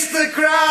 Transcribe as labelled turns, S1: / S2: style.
S1: against the crowd.